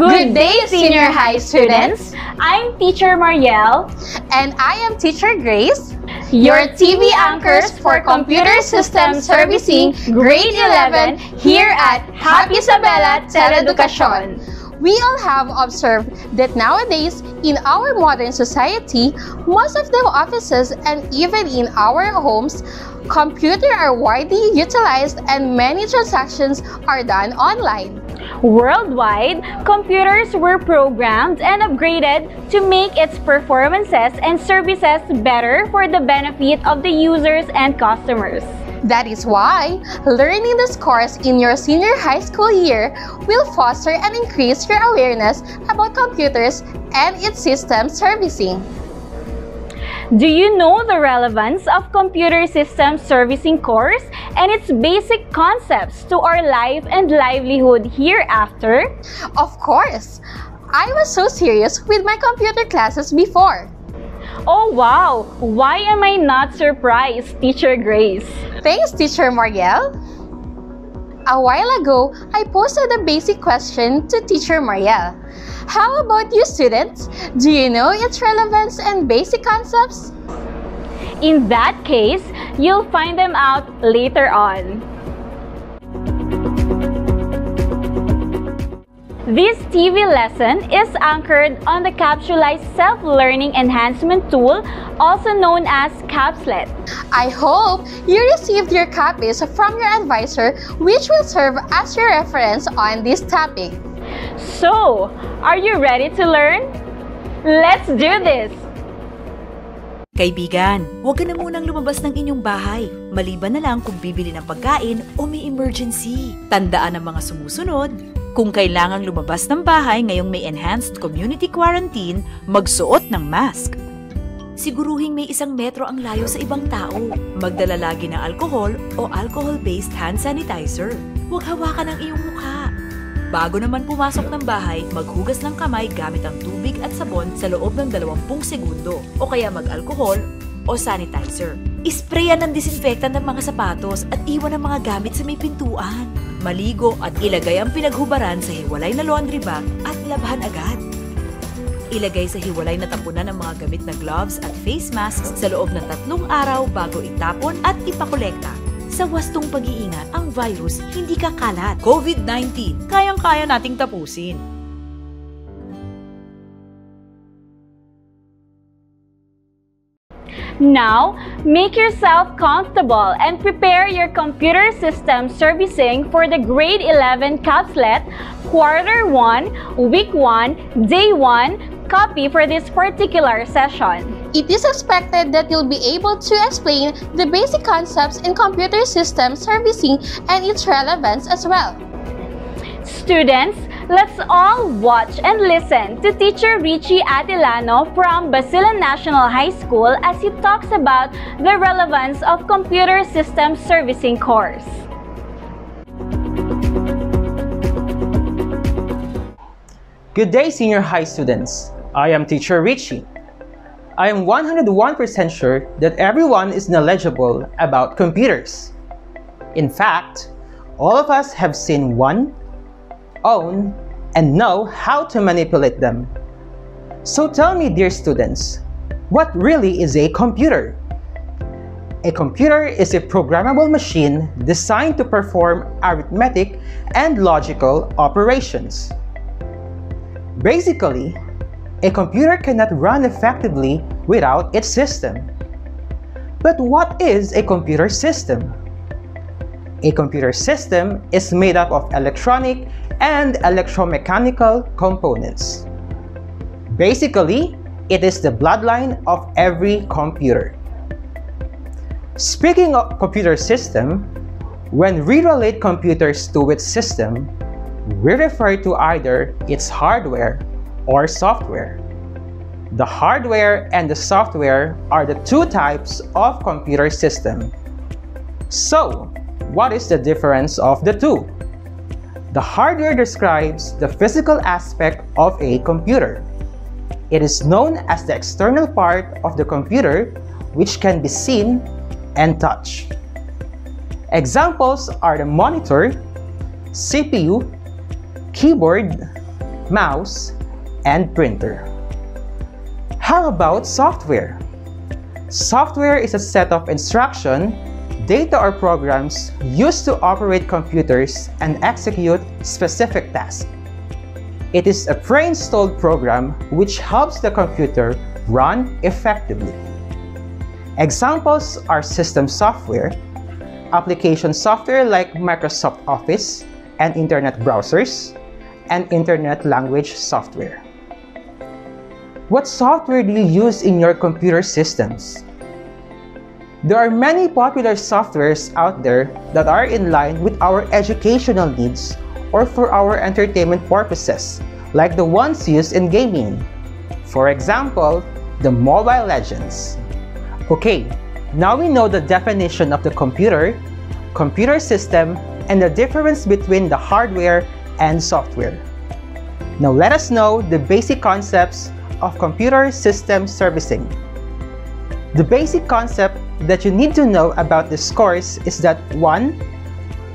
Good day, senior high students! I'm Teacher Marielle, And I am Teacher Grace, your TV anchors for Computer System Servicing Grade 11 here at Happy Isabela TELEdukasyon. We all have observed that nowadays, in our modern society, most of the offices and even in our homes, computers are widely utilized and many transactions are done online. Worldwide, computers were programmed and upgraded to make its performances and services better for the benefit of the users and customers. That is why learning this course in your senior high school year will foster and increase your awareness about computers and its system servicing. Do you know the relevance of computer system servicing course and its basic concepts to our life and livelihood hereafter? Of course, I was so serious with my computer classes before. Oh wow! Why am I not surprised, Teacher Grace? Thanks, Teacher Marielle. A while ago, I posted a basic question to Teacher Marielle. How about you students? Do you know its relevance and basic concepts? In that case, you'll find them out later on. This TV lesson is anchored on the Capsulized Self-Learning Enhancement Tool, also known as Capslet. I hope you received your copies from your advisor, which will serve as your reference on this topic. So, are you ready to learn? Let's do this! Kaibigan, huwag ka na munang lumabas ng inyong bahay, maliban na lang kung bibili ng pagkain o may emergency. Tandaan ang mga sumusunod. Kung kailangang lumabas ng bahay ngayong may enhanced community quarantine, magsuot ng mask. Siguruhing may isang metro ang layo sa ibang tao. Magdala lagi ng alcohol o alcohol-based hand sanitizer. Huwag hawakan ang iyong mukha. Bago naman pumasok ng bahay, maghugas ng kamay gamit ang tubig at sabon sa loob ng 20 segundo o kaya mag-alcohol o sanitizer. Isprayan ng disinfectant ng mga sapatos at iwan ang mga gamit sa may pintuan. Maligo at ilagay ang pinaghubaran sa hiwalay na laundry bag at labhan agad. Ilagay sa hiwalay na tapunan ng mga gamit na gloves at face masks sa loob ng tatlong araw bago itapon at ipakolekta. Sa wastong pag-iingat, ang virus hindi kakalat. COVID-19, kayang-kaya nating tapusin. Now, make yourself comfortable and prepare your computer system servicing for the grade 11 capslet quarter 1, week 1, day 1 copy for this particular session. It is expected that you'll be able to explain the basic concepts in computer system servicing and its relevance as well. Students, let's all watch and listen to teacher Richie Atilano from Basilan National High School as he talks about the relevance of computer system servicing course. Good day, senior high students. I am teacher Richie. I am 101% sure that everyone is knowledgeable about computers. In fact, all of us have seen one, own, and know how to manipulate them. So tell me, dear students, what really is a computer? A computer is a programmable machine designed to perform arithmetic and logical operations. Basically, a computer cannot run effectively without its system. But what is a computer system? A computer system is made up of electronic and electromechanical components. Basically, it is the bloodline of every computer. Speaking of computer system, when we relate computers to its system, we refer to either its hardware or software. The hardware and the software are the two types of computer system. So, what is the difference of the two? The hardware describes the physical aspect of a computer. It is known as the external part of the computer which can be seen and touched. Examples are the monitor, CPU, keyboard, mouse, and printer. How about software? Software is a set of instruction, data or programs used to operate computers and execute specific tasks. It is a pre-installed program which helps the computer run effectively. Examples are system software, application software like Microsoft Office and internet browsers, and internet language software. What software do you use in your computer systems? There are many popular softwares out there that are in line with our educational needs or for our entertainment purposes, like the ones used in gaming. For example, the Mobile Legends. Okay, now we know the definition of the computer, computer system, and the difference between the hardware and software. Now let us know the basic concepts of computer system servicing. The basic concept that you need to know about this course is that 1.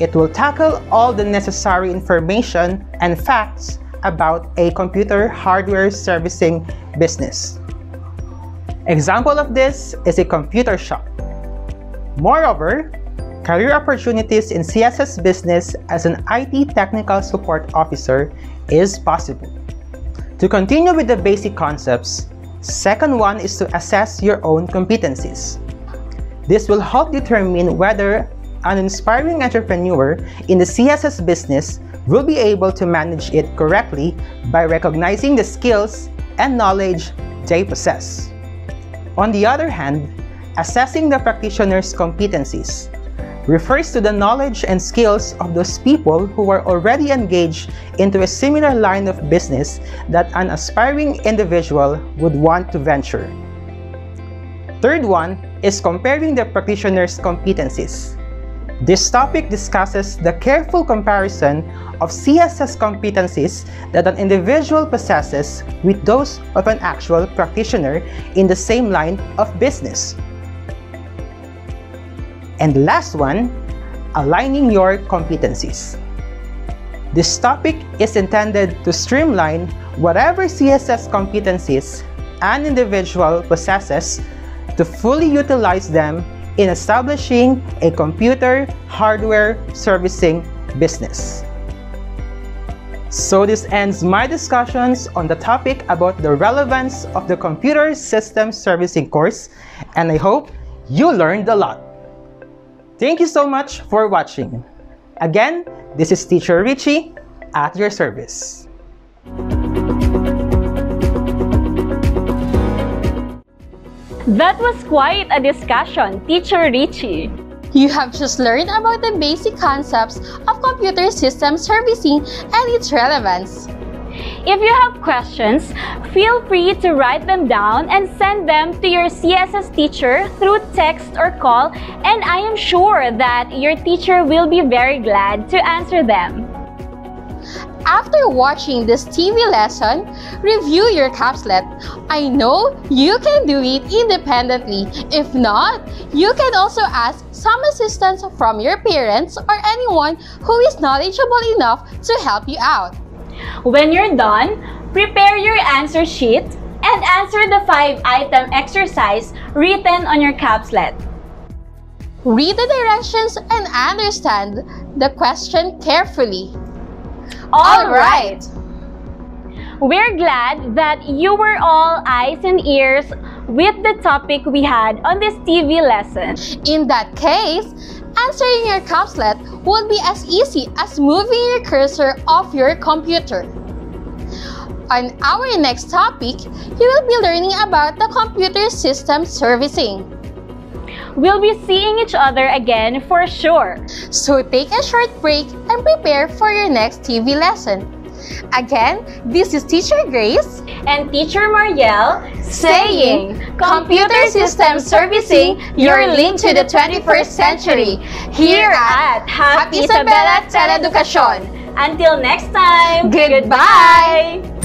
It will tackle all the necessary information and facts about a computer hardware servicing business. Example of this is a computer shop. Moreover, career opportunities in CSS business as an IT technical support officer is possible. To continue with the basic concepts, second one is to assess your own competencies. This will help determine whether an inspiring entrepreneur in the CSS business will be able to manage it correctly by recognizing the skills and knowledge they possess. On the other hand, assessing the practitioner's competencies refers to the knowledge and skills of those people who are already engaged into a similar line of business that an aspiring individual would want to venture. Third one is comparing the practitioner's competencies. This topic discusses the careful comparison of CSS competencies that an individual possesses with those of an actual practitioner in the same line of business. And last one, aligning your competencies. This topic is intended to streamline whatever CSS competencies an individual possesses to fully utilize them in establishing a computer hardware servicing business. So this ends my discussions on the topic about the relevance of the computer system servicing course and I hope you learned a lot. Thank you so much for watching. Again, this is Teacher Richie at your service. That was quite a discussion, Teacher Richie. You have just learned about the basic concepts of computer system servicing and its relevance. If you have questions, feel free to write them down and send them to your CSS teacher through text or call, and I am sure that your teacher will be very glad to answer them. After watching this TV lesson, review your capslet. I know you can do it independently. If not, you can also ask some assistance from your parents or anyone who is knowledgeable enough to help you out. When you're done, prepare your answer sheet and answer the 5-item exercise written on your capslet. Read the directions and understand the question carefully. All right. We're glad that you were all eyes and ears with the topic we had on this TV lesson. In that case, answering your capslet would be as easy as moving your cursor off your computer. On our next topic, you will be learning about the computer system servicing. We'll be seeing each other again for sure. So take a short break and prepare for your next TV lesson. Again, this is Teacher Grace and Teacher Marielle saying, Computer System Servicing, your link to the 21st century, here at Happy Isabella TELEdukasyon. Until next time, Goodbye!